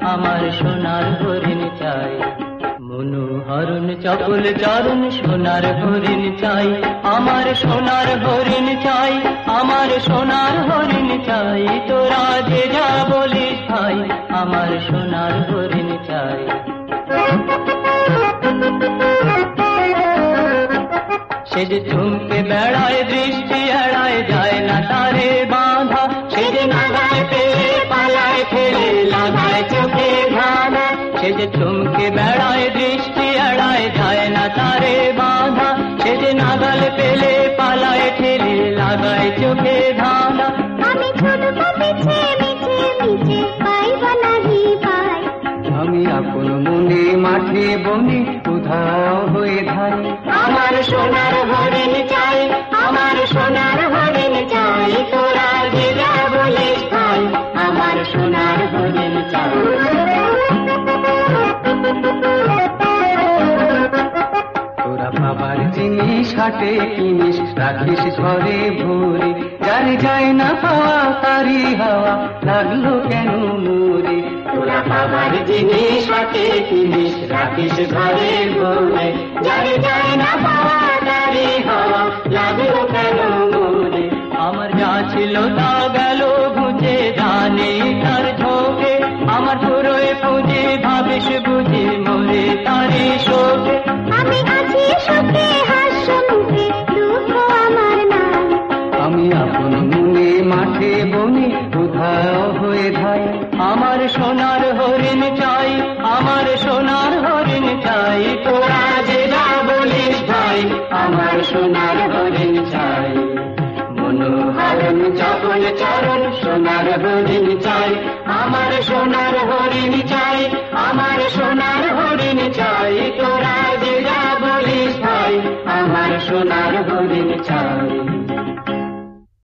আমার সোনার হরিণ চাই। মনোহরণ চপল চরণ সোনার হরিণ চাই, আমার সোনার হরিণ চাই, আমার সোনার হরিণ চাই। তোরা যে যা বলিস ভাই, আমার সোনার হরিণ চাই। সে যে ঝুমকে বেড়ায়, দৃষ্টি এড়ায়, যায় না তারে বাঁধা যে চুমকে বেড়ায় দৃষ্টি এড়ায় যায় না তারে বাঁধা। সে যে নাগাল পেলে পালায় ঠেলে লাগায় চোখে ধাঁধা। আমি ছোটব পিছে মিছে মিছে পাইব নাহি পাই। আমি আপন মনে মাঠে বনে উধাও হয়ে ধাই। আমার সোনার হরিণ চাই আমার সোনার হরিণ চাই তোরা যে যা ভাই। আমার সোনার হরিণ জিনিস হাটে কিনিস রাখিস ঘরে ভরে। যার যায় না পাওয়া তারি হাওয়া। লাগল কেন মোরে? জিনিস হাটে কিনিস রাখিস ঘরে ভরে। যার যায় না পাওয়া তারি হাওয়া। বনে উধাও হয়ে ধাই আমার সোনার হরিণ চাই, আমার সোনার হরিণ চাই, তোরা যে যা বলিস ভাই, আমার সোনার হরিণ চাই। মনোহরণ চপল চরণ, সোনার হরিণ চাই, আমার সোনার হরিণ চাই, আমার সোনার হরিণ চাই, তোরা যে যা বলিস ভাই, আমার সোনার হরিণ চাই।